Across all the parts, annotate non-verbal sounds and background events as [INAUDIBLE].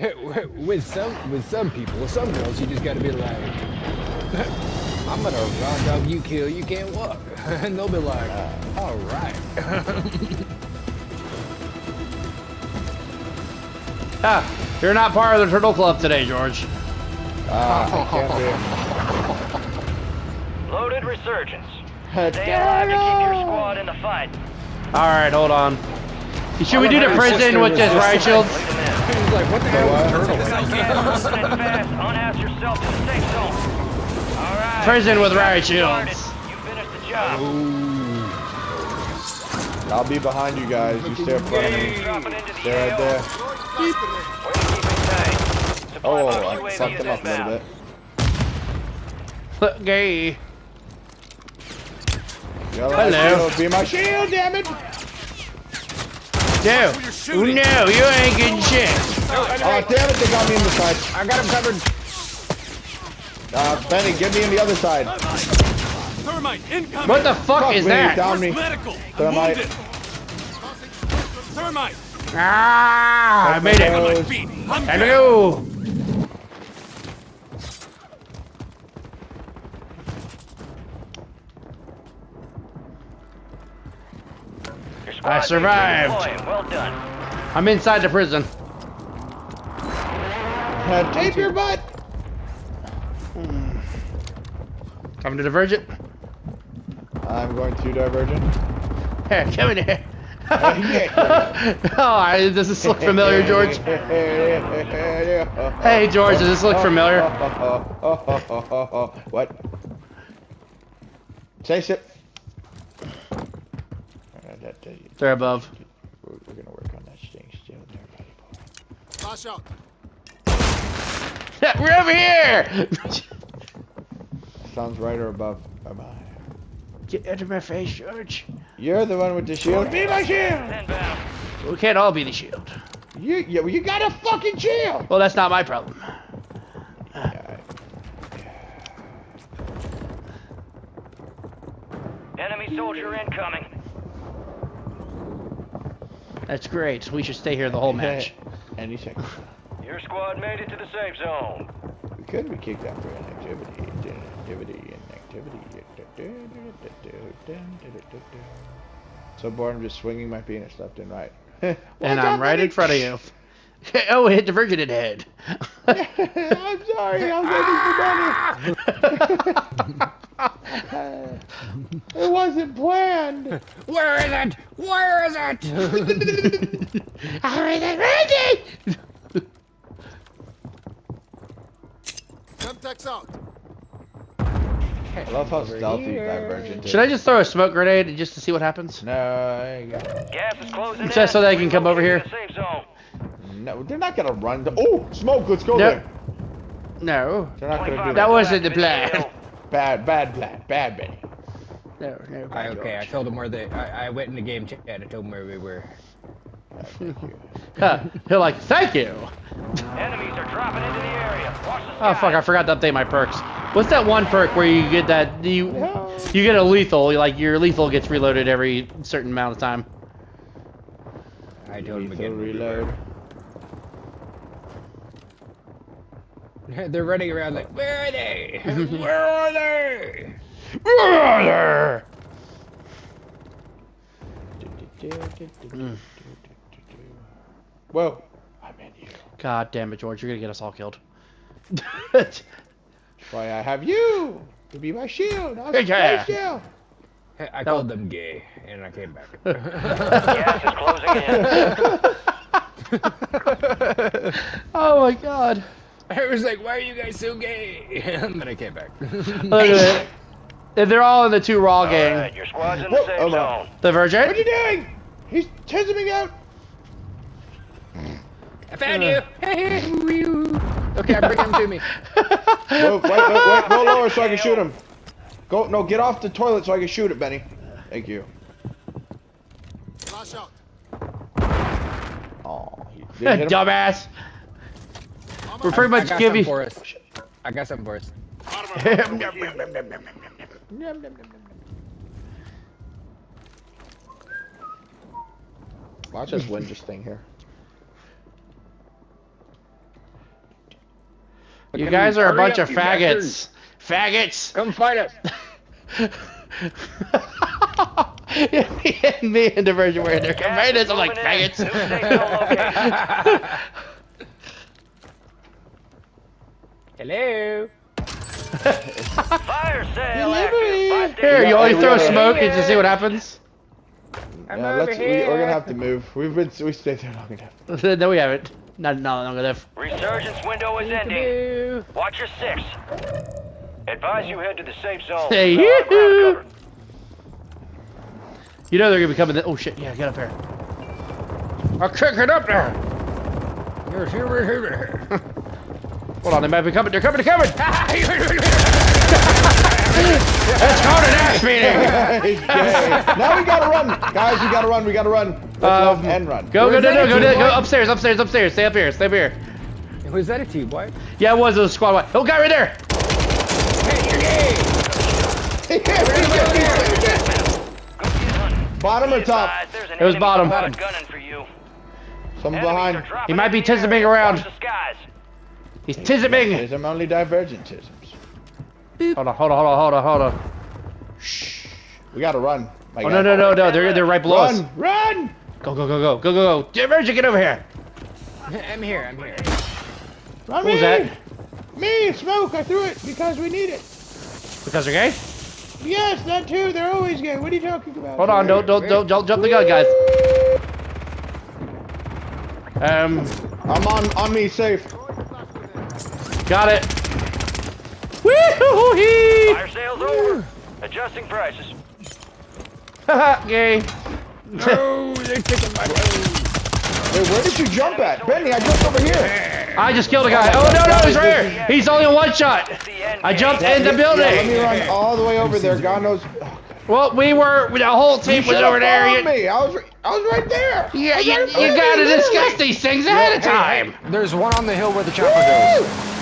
[LAUGHS] with some with some people, with some girls, you just gotta be like, [LAUGHS] I'm gonna raw dog you kill, you can't walk, [LAUGHS] and they'll be like, all right. Ah, you're not part of the Turtle Club today, George. Uh, I can't be. Loaded resurgence. Stay alive to keep your squad in the fight. All right, hold on. Should we do the prison with this just- riot shield? Lead them. He's like, what the hell is turtle? Get moving fast. Unhouse yourself to the safe zone. All right. Prison with riot Started. shields. You finished the job. I'll be behind you guys. You stay in front of me. Dropping into the Stay right there. Way to keep it tight. Supply Oh, I UAV fucked is him up a little inbound. bit. Gay. Yellow Hello. shield, Be my shield, damn it! No. No, you ain't getting shit. Oh, damn it, they got me in the side. I got him covered. Uh, Benny, get me in the other side. Thermite incoming! What the fuck Fuck is me, that? down me. Medical! Thermite. Wounded. Thermite! Ah, I made it. Those- Feet! I'm Time to down. go. Your squad I survived. Well done. I'm inside the prison. Uh, tape your butt! Coming to Divergent. I'm going to Divergent. [LAUGHS] Here, come in here. [LAUGHS] oh, does this look familiar, George? [LAUGHS] Hey, George, does this look familiar? what? Chase it. That- that- They're above. We're, we're gonna work on that thing still there, buddy boy. Flash [LAUGHS] out. We're over here. [LAUGHS] Sounds right or above. Am I? Get out of my face, George. You're the one with the shield. Be my shield. We can't all be the shield. You, you, you got a fucking shield. Well, that's not my problem. Enemy soldier incoming. That's great. We should stay here the whole match. Any second. Your squad made it to the safe zone. We could be kicked out for inactivity. Inactivity. Inactivity. So bored, I'm just swinging my penis left and right. [LAUGHS] And I'm right in front of you. [LAUGHS] oh, it hit Divergent in the head. [LAUGHS] I'm sorry, I was waiting for Benny. It wasn't planned. Where is it? Where is it? [LAUGHS] Semtex out. I love how stealthy Divergent is. Should I just throw a smoke grenade just to see what happens? No, I ain't got- Gas is closing in. Just so they can come over here? Safe zone. no, they're not gonna run. The- oh, smoke! Let's go Nope. there. No. They're not gonna do 25 that. That wasn't the plan. Left. Bad, bad, bad, bad, Benny. No, no. I, okay, I told him where they. I, I went in the game chat. I told him where we were. Huh. You're like, thank you. Enemies are dropping into the area. Watch the Oh fuck! I forgot to update my perks. What's that one perk where you get that you you get a lethal? Like your lethal gets reloaded every certain amount of time. I told him again. reload. [LAUGHS] They're running around like, where are they? [LAUGHS] where are they? Where are they? [LAUGHS] Whoa, I'm in you. God damn it, George! You're gonna get us all killed. That's why I have you to be my shield. I'll Yeah. space you. I called them gay, and I came back. Gas is closing in. oh my god! [LAUGHS] I was like, why are you guys so gay? [LAUGHS] and then I came back. Look at it. They're all in the two raw gang. Alright, your squad's in the Whoa, safe hold zone. The Virgin. What are you doing? He's chasing me out. I found you. [LAUGHS] okay, I'm bringing him to me. Whoa, wait, wait, wait, go lower so I can shoot him. Go, no, get off the toilet so I can shoot it, Benny. Thank you. Flash out. Oh, you didn't hit him? Dumbass. We're pretty much got giving. for us. I got something for us. Watch us win this thing here. You Come guys are a bunch up, of you faggots. Faggots. Come fight us. [LAUGHS] me and Diversion were in there. Gas Right, is I'm like faggots. [LAUGHS] New safe zone located. Hello. Fire sale active. Here, you station. always throw smoke and just see what happens. I'm Yeah, over let's, we, here. we're gonna have to move. We've been we stayed there long enough. [LAUGHS] no, we haven't. Not not long enough. Resurgence window is ending. Watch your six. Advise you head to the safe zone. Hey, Ground You know they're gonna be coming. th- oh shit! Yeah, get up here. I'll kick it up there. Yes, here, here, here. [LAUGHS] Hold on, they might be coming. They're coming. They're coming. [LAUGHS] It's called an ass meeting. Okay. [LAUGHS] now we gotta run, guys. We gotta run. We gotta run. Let's Um, and run. Go, go, Where's no, no, go, go upstairs, upstairs, upstairs. Stay up here. Stay up here. Was that a T-boy? Yeah, it was a squad. wipe. Oh, guy right there. [LAUGHS] Bottom or Be top? advised, there's an It was bottom. squad gunning for you. Some behind. He might be into the around. Watch the skies. He's tisming. There's some only divergentisms. Hold on, hold on, hold on, hold on, hold on. Shh. We gotta run. my Oh guy. no, no, no, no. They're they're right below us. Run! Run! Go, go, go, go, go, go, go. Divergent, get over here. [LAUGHS] I'm here. I'm here. Run What was me! that? Me, smoke. I threw it because we need it. Because they're gay. Yes, that too. They're always gay. What are you talking about? Hold on, don't, don't, don't, don't jump the gun, guys. Um, I'm on on me safe. Got it. Woo-hoo-hee! Fire sales over. Adjusting prices. [LAUGHS] Haha, gay. No, they're taking my Hey, where did you jump at? Benny, I jumped over here. I just killed a guy. Oh no, no, he's right here. He's only a one shot. It's the end I game. jumped in the Yeah, let me run all the way over there. God knows. Well, we were, the whole team was should've over there. followed You, me. I was, I was right there. yeah, you, you gotta discuss these things ahead of time. There's one on the hill where the chopper goes.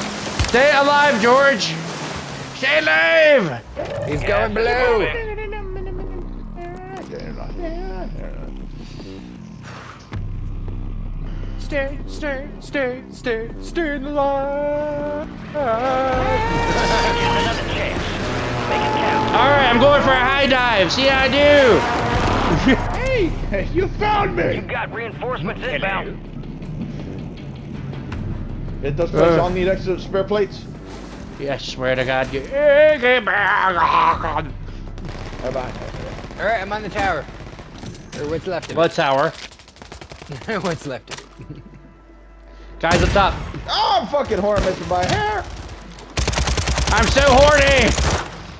Stay alive, George. Stay alive. He's Gas going blue! below. moving. Stay, stay, stay, stay, stay in the line. Another chance. Make it count. All right, I'm going for a high dive. See how I do. Hey, you found me. You've got reinforcements inbound. It does place. Uh. Y'all need extra spare plates. Yeah, I swear to God. You, Hey, How All right, I'm on the tower. Or what's left of what tower? [LAUGHS] what's left of it? Guys up top. Oh, I'm fucking horror missing by a hair. I'm so horny.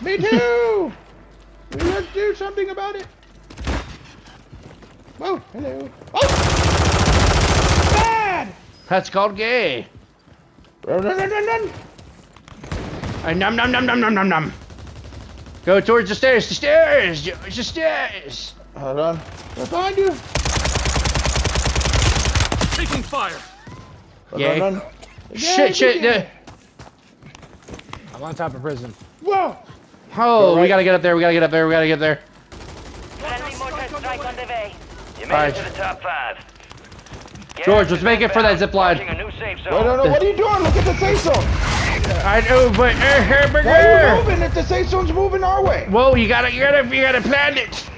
Me too. we must do something about it. Whoa, hello. Oh! Bad! That's called gay. Run, run, run, run, run. Uh, num num num num num num num. Go towards the stairs. The stairs. George, The stairs. Hold on. Right behind you. Taking fire. Run, Yay. run, run. Shit, shit. uh, I'm on top of prison. Whoa! Oh, we right. gotta get up there. We gotta get up there. We gotta get there. Friendly mortar strike on the way. You made Alright. it to the top five. Gas George, is let's make it for that inbound. zip line. Marking a new safe Wait, no, zone. no, what are you doing? Look at the safe zone. I know, but uh, Why are you moving if the safe zone's moving our way? Whoa, you gotta, you gotta, you gotta plan it. [LAUGHS]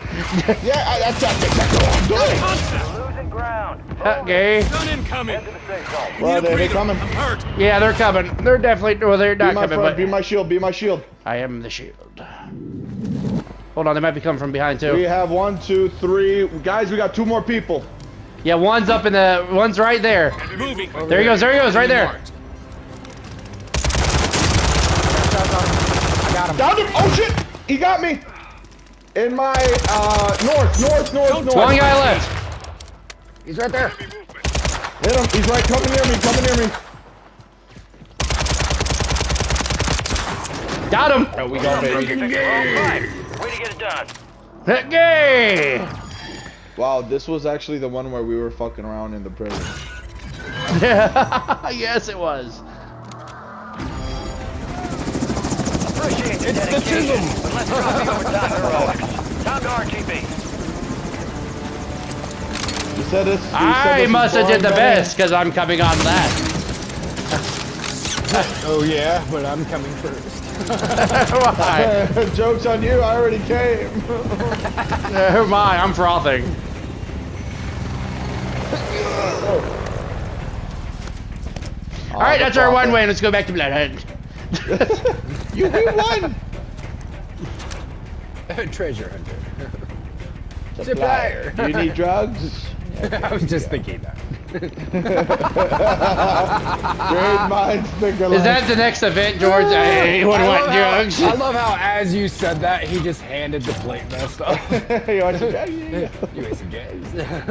Yeah, I, that's, that's exactly what I'm doing. You're losing ground. Okay. Gun incoming. Head to the safe zone. Well, Need a they, they breather. coming. I'm hurt. Yeah, they're coming. They're definitely. Well, they're Be not my coming, friend, but be my shield, be my shield. I am the shield. Hold on, they might be coming from behind too. We have one, two, three. Guys, we got two more people. Yeah, one's up in the, one's right there. Moving. There he goes. There he goes. Right there. I got him. Down him! Oh shit! He got me! In my, uh, north, north, north, north. One guy left. He's right there. Hit him! He's right, coming near me, coming near me. Got him. Oh, we go, baby. Pick the wrong fight. Way to get it done. Gay. Wow, this was actually the one where we were fucking around in the prison. Yeah, [LAUGHS] yes, it was. Appreciate the dedication. But let's drop the overtime heroics. Time to RTB. You said this. you said I this must have did the Benny? best because I'm coming on that. [LAUGHS] oh yeah, but I'm coming first. Why? [LAUGHS] Joke's on you, I already came. Who am I? I'm frothing. [LAUGHS] All right, that's our one way. Let's go back to Bloodhunt. [LAUGHS] You we won. Treasure hunter. Supplier. Do you need drugs? [LAUGHS] I was just thinking that. [LAUGHS] Great minds think alike. Is that the next event, George? [LAUGHS] Hey, what I want love how- drugs? I love how as you said that, he just handed the plate vest up. you want some you ate some gas.